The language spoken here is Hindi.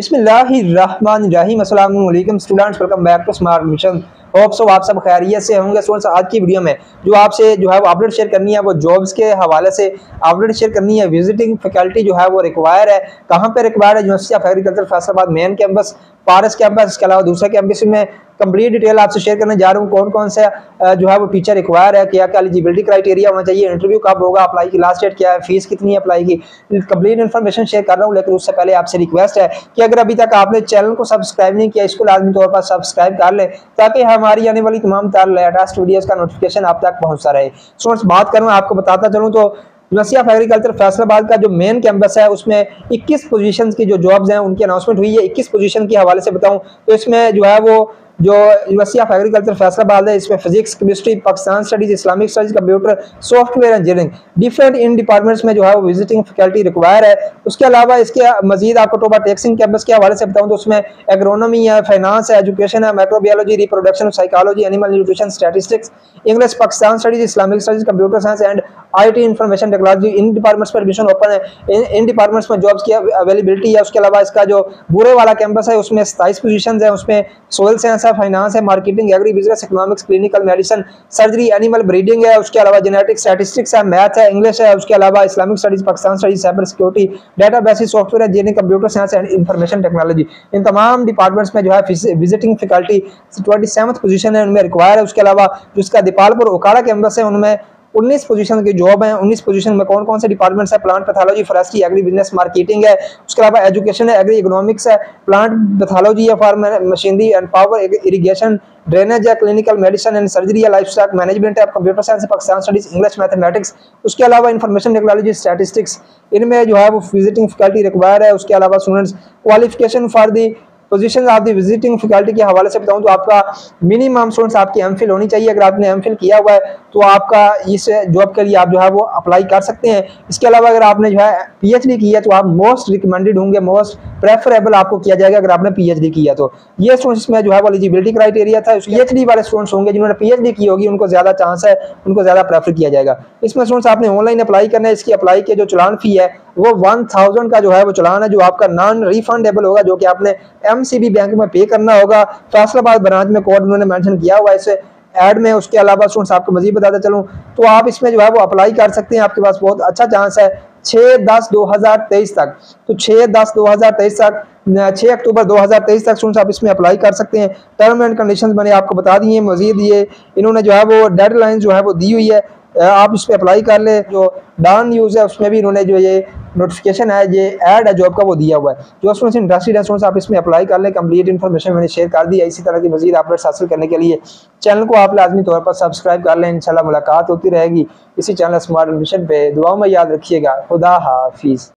अस्सलाम students welcome back to smart mission hope so आप सब खैरियत से होंगे। स्टूडेंट्स आज की वीडियो में जो आपसे जो है वो अपडेट शेयर करनी है, वो जॉब्स के हवाले से अपडेट शेयर करनी है। विजिटिंग फैकल्टी जो है वो रिक्वायर है। कहाँ पे रिक्वायर है? University of agriculture Faisalabad main campus Paras campus इसके अलावा दूसरे कैंपस में कंप्लीट डिटेल आपसे शेयर करने जा रहा हूँ। कौन कौन से जो है वो टीचर रिक्वायर है क्या क्या एलिजिबिलिटी क्राइटेरिया होना चाहिए इंटरव्यू कब होगा अप्लाई की लास्ट डेट क्या है फ़ीस कितनी अप्लाई की। कंप्लीट इन्फॉर्मेशन शेयर कर रहा हूँ, लेकिन उससे पहले आपसे रिक्वेस्ट है कि अगर अभी तक आपने चैनल को सब्सक्राइब नहीं किया, इसको लाजमी तौर पर सब्सक्राइब कर लें, ताकि हमारी आने वाली तमाम लेटेस्ट वीडियोज़ का नोटिफिकेशन आप तक पहुँचता रहे। स्टूडेंट्स बात करूँ आपको बताता चलूँ तो यूनिवर्सिटी ऑफ़ एग्रीकल्चर फैसलाबाद का जो मेन कैंपस है, उसमें 21 पोजीशंस की जो जॉब्स हैं, उनकी अनाउंसमेंट हुई है। 21 पोजीशन के हवाले से बताऊँ तो इसमें जो है वो जो यूनिवर्सिटी ऑफ़ एग्रीकल्चर फैसलाबाद है इसमें physics chemistry Pakistan studies Islamic studies computer software engineering different इन डिपार्टमेंट्स में जो है वो विजिटिंग फैकल्टी रिक्वायर है। उसके अलावा इसके मजीद आपको टोबा टेक्सिंग कैंपस के हवाले से बताऊँ तो उसमें एग्रोनॉमी है फाइनेंस है एजुकेशन है microbiology reproduction psychology animal nutrition statistics English Pakistan studies Islamic studies computer science and IT information technology in departments पर एडमिशन ओपन है। इन, डिपार्टमेंट्स में जॉब्स की अवेलेबिलिटी है। उसके अलावा इसका जो बुरे वाला कैंपस है उसमें सताईस पोजीशन है उसमें सोयल साइंस है फाइनेंस है marketing agri business economics clinical medicine surgery animal breeding है, उसके अलावा जेनेटिक स्टैटिस्टिक्स है मैथ है इंग्लिश है, उसके अलावा Islamic studies Pakistan studies cyber security data basis software जेने computer science and information technology इन तमाम डिपार्टमेंट्स में जो है visiting faculty twenty seven position है, उनमें रिक्वायर है, उसके अलावा जिसका दीपालपुर ओकाड़ा कैंपस है, उनमें 19 पोजीशन की जॉब है। 19 पोजीशन में कौन कौन से डिपार्टमेंट्स है? Plant pathology forestry agri business marketing है। उसके अलावा एजुकेशन है एग्री इकोनॉमिक्स है। प्लांट पैथोलॉजी है farm machinery and power irrigation drainage है क्लिनिकल मेडिसिन एंड सर्जरी है लाइफ स्टाइल मैनेजमेंट है computer science Pakistan studies English mathematics उसके अलावा इन्फॉर्मेशन टेक्नोलॉजी स्टैटिस्टिक्स इनमें जो है वो विजिटिंग फैकल्टी रिक्वायर है। उसके अलावा students qualification for the position आप दी विजिटिंग फैकल्टी के हवाले से बताऊँ तो आपका मिनिमम स्टूडेंट्स आपकी एम होनी चाहिए। अगर आपने एम किया हुआ है तो आपका इस जॉब के लिए आप जो है वो अप्लाई कर सकते हैं। इसके अलावा अगर आपने जो है पीएचडी की है तो आप मोस्ट रिकमेंडेड होंगे मोस्ट प्रेफरेबल आपको किया जाएगा अगर आपने पीएचडी किया तो। ये स्टूडेंट्स में जो है वो एलिजिबिलिटी क्राइटेरिया था पीएचडी वाले स्टूडेंट्स होंगे जिन्होंने पीएचडी की होगी उनको ज़्यादा चांस है उनको ज़्यादा प्रेफर किया जाएगा। इसमें स्टूडेंट्स आपने ऑनलाइन अप्लाई करना है इसकी अप्लाई के जो चलान फ़ी है वो वन थाउज़ेंड का जो है वो चलान है जो आपका नॉन रिफंडेबल होगा जो कि आपने एमसीबी बैंक में पे करना होगा। फैसलाबाद ब्रांच में कोड उन्होंने मेंशन किया हुआ है इसे एड में उसके अलावा स्टूडेंट्स आपको मजीद बताते चलूँ। तो आप इसमें जो है वो अप्लाई कर सकते हैं आपके पास बहुत अच्छा चांस है। छः दस दो हज़ार तेईस तक। तो छः दस दो हज़ार तेईस तक छः अक्टूबर 2023 तक स्टूडेंट्स आप इसमें अप्लाई कर सकते हैं। टर्म एंड कंडीशन मैंने आपको बता दी हैं, मजीद ये, इन्होंने जो है वो डेडलाइन जो है वो दी हुई है। आप इस पर अप्लाई कर ले, जो डॉन न्यूज़ है, उसमें भी इन्होंने जो ये नोटिफिकेशन है, ये ऐड है जॉब का वो दिया हुआ है। जो स्टूडेंट्स इंडस्ट्री स्टूडेंट्स आप इसमें अप्लाई कर लें कंप्लीट इन्फॉर्मेशन मैंने शेयर कर दी है इसी तरह की मजीद अपडेट्स हासिल करने के लिए। चैनल को आप लाजमी तौर पर सब्सक्राइब कर लें, इंशाल्लाह मुलाकात होती रहेगी। इसी चैनल स्मार्ट मिशन पे दुआओं में याद रखिएगा। खुदा हाफिज़।